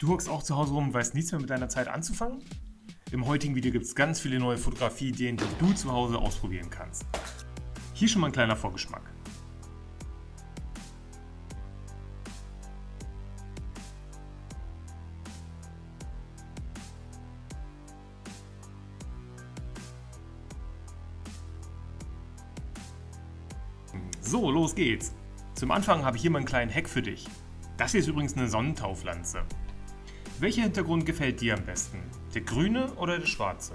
Du hockst auch zu Hause rum und weißt nichts mehr mit deiner Zeit anzufangen? Im heutigen Video gibt es ganz viele neue Fotografie-Ideen, die du zu Hause ausprobieren kannst. Hier schon mal ein kleiner Vorgeschmack. So, los geht's. Zum Anfang habe ich hier mal einen kleinen Hack für dich. Das hier ist übrigens eine Sonnentaupflanze. Welcher Hintergrund gefällt dir am besten? Der grüne oder der schwarze?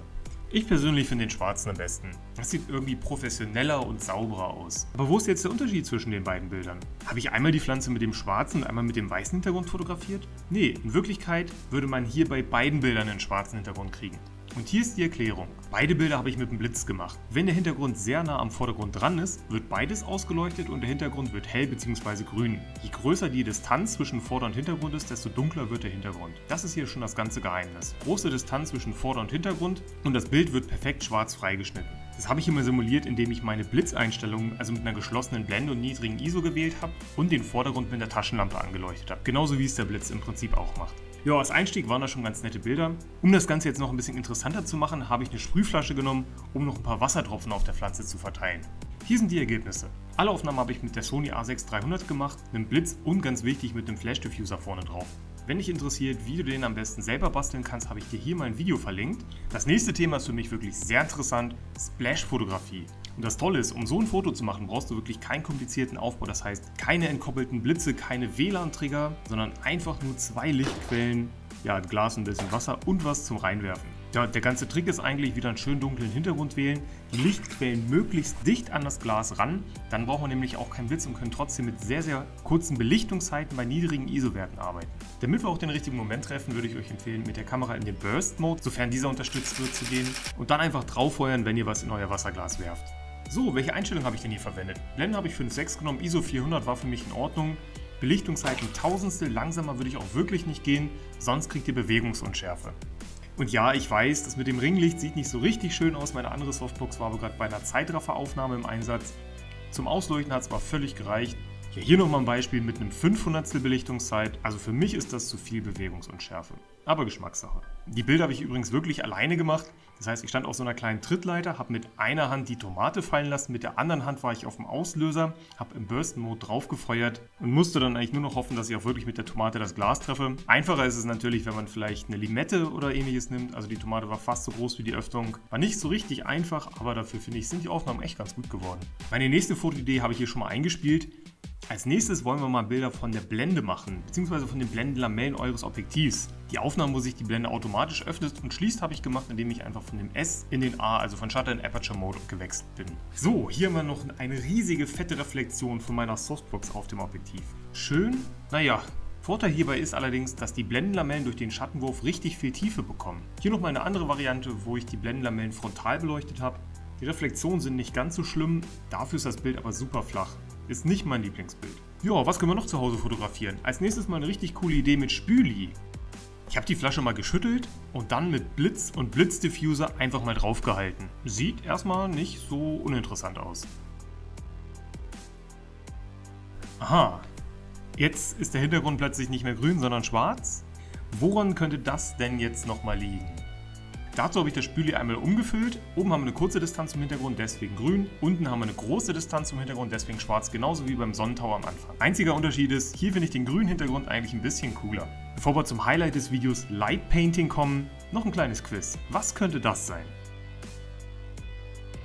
Ich persönlich finde den schwarzen am besten. Das sieht irgendwie professioneller und sauberer aus. Aber wo ist jetzt der Unterschied zwischen den beiden Bildern? Habe ich einmal die Pflanze mit dem schwarzen und einmal mit dem weißen Hintergrund fotografiert? Nee, in Wirklichkeit würde man hier bei beiden Bildern einen schwarzen Hintergrund kriegen. Und hier ist die Erklärung. Beide Bilder habe ich mit dem Blitz gemacht. Wenn der Hintergrund sehr nah am Vordergrund dran ist, wird beides ausgeleuchtet und der Hintergrund wird hell bzw. grün. Je größer die Distanz zwischen Vorder- und Hintergrund ist, desto dunkler wird der Hintergrund. Das ist hier schon das ganze Geheimnis. Große Distanz zwischen Vorder- und Hintergrund und das Bild wird perfekt schwarz freigeschnitten. Das habe ich immer simuliert, indem ich meine Blitzeinstellungen, also mit einer geschlossenen Blende und niedrigen ISO gewählt habe und den Vordergrund mit der Taschenlampe angeleuchtet habe. Genauso wie es der Blitz im Prinzip auch macht. Ja, als Einstieg waren da schon ganz nette Bilder. Um das Ganze jetzt noch ein bisschen interessanter zu machen, habe ich eine Sprühflasche genommen, um noch ein paar Wassertropfen auf der Pflanze zu verteilen. Hier sind die Ergebnisse. Alle Aufnahmen habe ich mit der Sony A6 300 gemacht, einem Blitz und ganz wichtig mit einem Flash Diffuser vorne drauf. Wenn dich interessiert, wie du den am besten selber basteln kannst, habe ich dir hier mal ein Video verlinkt. Das nächste Thema ist für mich wirklich sehr interessant, Splash-Fotografie. Und das Tolle ist, um so ein Foto zu machen, brauchst du wirklich keinen komplizierten Aufbau. Das heißt, keine entkoppelten Blitze, keine WLAN-Trigger, sondern einfach nur zwei Lichtquellen, ja, ein Glas, ein bisschen Wasser und was zum Reinwerfen. Ja, der ganze Trick ist eigentlich wieder einen schönen dunklen Hintergrund wählen, die Lichtquellen möglichst dicht an das Glas ran, dann braucht man nämlich auch keinen Blitz und können trotzdem mit sehr, sehr kurzen Belichtungszeiten bei niedrigen ISO-Werten arbeiten. Damit wir auch den richtigen Moment treffen, würde ich euch empfehlen, mit der Kamera in den Burst-Mode, sofern dieser unterstützt wird, zu gehen und dann einfach drauffeuern, wenn ihr was in euer Wasserglas werft. So, welche Einstellung habe ich denn hier verwendet? Blenden habe ich 5.6 genommen, ISO 400 war für mich in Ordnung. Belichtungszeiten Tausendstel, langsamer würde ich auch wirklich nicht gehen, sonst kriegt ihr Bewegungsunschärfe. Und ja, ich weiß, das mit dem Ringlicht sieht nicht so richtig schön aus. Meine andere Softbox war aber gerade bei einer Zeitrafferaufnahme im Einsatz. Zum Ausleuchten hat es zwar völlig gereicht. Ja, hier nochmal ein Beispiel mit einem 500 Belichtungszeit. Also für mich ist das zu viel Bewegungsunschärfe. Aber Geschmackssache. Die Bilder habe ich übrigens wirklich alleine gemacht. Das heißt, ich stand auf so einer kleinen Trittleiter, habe mit einer Hand die Tomate fallen lassen, mit der anderen Hand war ich auf dem Auslöser, habe im Burst-Mode drauf gefeuert und musste dann eigentlich nur noch hoffen, dass ich auch wirklich mit der Tomate das Glas treffe. Einfacher ist es natürlich, wenn man vielleicht eine Limette oder ähnliches nimmt. Also die Tomate war fast so groß wie die Öffnung. War nicht so richtig einfach, aber dafür finde ich, sind die Aufnahmen echt ganz gut geworden. Meine nächste Fotoidee habe ich hier schon mal eingespielt. Als nächstes wollen wir mal Bilder von der Blende machen, beziehungsweise von den Blendenlamellen eures Objektivs. Die Aufnahme, wo sich die Blende automatisch öffnet und schließt, habe ich gemacht, indem ich einfach von dem S in den A, also von Shutter in Aperture Mode gewechselt bin. So, hier haben wir noch eine riesige fette Reflexion von meiner Softbox auf dem Objektiv. Schön, naja, Vorteil hierbei ist allerdings, dass die Blendenlamellen durch den Schattenwurf richtig viel Tiefe bekommen. Hier nochmal eine andere Variante, wo ich die Blendenlamellen frontal beleuchtet habe. Die Reflexionen sind nicht ganz so schlimm, dafür ist das Bild aber super flach. Ist nicht mein Lieblingsbild. Ja, was können wir noch zu Hause fotografieren? Als nächstes mal eine richtig coole Idee mit Spüli. Ich habe die Flasche mal geschüttelt und dann mit Blitz und Blitzdiffuser einfach mal draufgehalten. Sieht erstmal nicht so uninteressant aus. Aha, jetzt ist der Hintergrund plötzlich nicht mehr grün, sondern schwarz. Woran könnte das denn jetzt nochmal liegen? Dazu habe ich das Spüli einmal umgefüllt. Oben haben wir eine kurze Distanz zum Hintergrund, deswegen grün. Unten haben wir eine große Distanz zum Hintergrund, deswegen schwarz, genauso wie beim Sonnentau am Anfang. Einziger Unterschied ist, hier finde ich den grünen Hintergrund eigentlich ein bisschen cooler. Bevor wir zum Highlight des Videos Light Painting kommen, noch ein kleines Quiz. Was könnte das sein?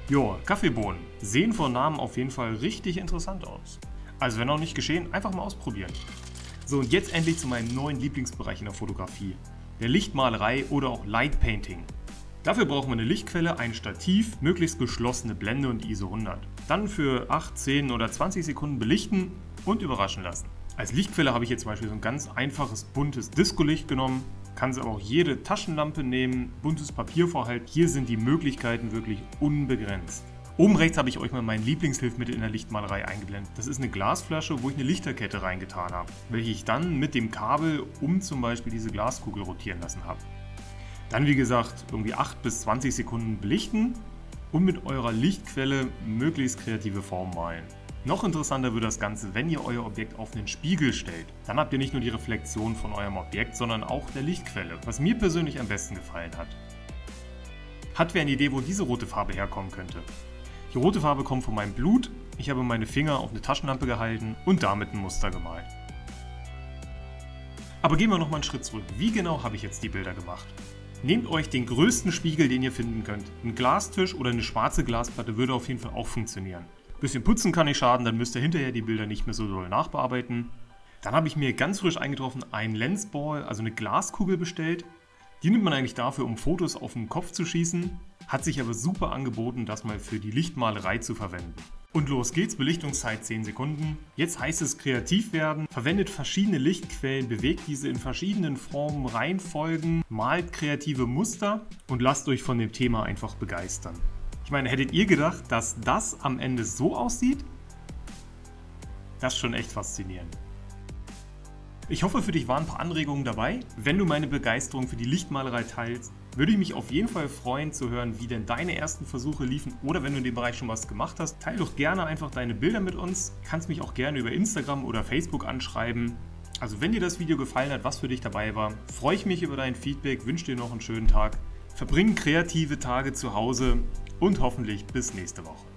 Jo, Kaffeebohnen. Sehen von Namen auf jeden Fall richtig interessant aus. Also wenn noch nicht geschehen, einfach mal ausprobieren. So und jetzt endlich zu meinem neuen Lieblingsbereich in der Fotografie. Der Lichtmalerei oder auch Light Painting. Dafür brauchen wir eine Lichtquelle, ein Stativ, möglichst geschlossene Blende und ISO 100. Dann für 8, 10 oder 20 Sekunden belichten und überraschen lassen. Als Lichtquelle habe ich jetzt zum Beispiel so ein ganz einfaches buntes Disco-Licht genommen. Kann aber auch jede Taschenlampe nehmen, buntes Papier vorhalten. Hier sind die Möglichkeiten wirklich unbegrenzt. Oben rechts habe ich euch mal mein Lieblingshilfmittel in der Lichtmalerei eingeblendet. Das ist eine Glasflasche, wo ich eine Lichterkette reingetan habe, welche ich dann mit dem Kabel um zum Beispiel diese Glaskugel rotieren lassen habe. Dann wie gesagt irgendwie 8 bis 20 Sekunden belichten und mit eurer Lichtquelle möglichst kreative Formen malen. Noch interessanter wird das Ganze, wenn ihr euer Objekt auf einen Spiegel stellt. Dann habt ihr nicht nur die Reflexion von eurem Objekt, sondern auch der Lichtquelle, was mir persönlich am besten gefallen hat. Hat wer eine Idee, wo diese rote Farbe herkommen könnte? Die rote Farbe kommt von meinem Blut, ich habe meine Finger auf eine Taschenlampe gehalten und damit ein Muster gemalt. Aber gehen wir nochmal einen Schritt zurück. Wie genau habe ich jetzt die Bilder gemacht? Nehmt euch den größten Spiegel, den ihr finden könnt. Ein Glastisch oder eine schwarze Glasplatte würde auf jeden Fall auch funktionieren. Bisschen putzen kann nicht schaden, dann müsst ihr hinterher die Bilder nicht mehr so doll nachbearbeiten. Dann habe ich mir ganz frisch eingetroffen einen Lensball, also eine Glaskugel bestellt. Die nimmt man eigentlich dafür, um Fotos auf den Kopf zu schießen, hat sich aber super angeboten, das mal für die Lichtmalerei zu verwenden. Und los geht's, Belichtungszeit 10 Sekunden. Jetzt heißt es kreativ werden, verwendet verschiedene Lichtquellen, bewegt diese in verschiedenen Formen, Reihenfolgen, malt kreative Muster und lasst euch von dem Thema einfach begeistern. Ich meine, hättet ihr gedacht, dass das am Ende so aussieht? Das ist schon echt faszinierend. Ich hoffe, für dich waren ein paar Anregungen dabei. Wenn du meine Begeisterung für die Lichtmalerei teilst, würde ich mich auf jeden Fall freuen zu hören, wie denn deine ersten Versuche liefen oder wenn du in dem Bereich schon was gemacht hast. Teil doch gerne einfach deine Bilder mit uns. Kannst mich auch gerne über Instagram oder Facebook anschreiben. Also wenn dir das Video gefallen hat, was für dich dabei war, freue ich mich über dein Feedback, wünsche dir noch einen schönen Tag. Verbring kreative Tage zu Hause und hoffentlich bis nächste Woche.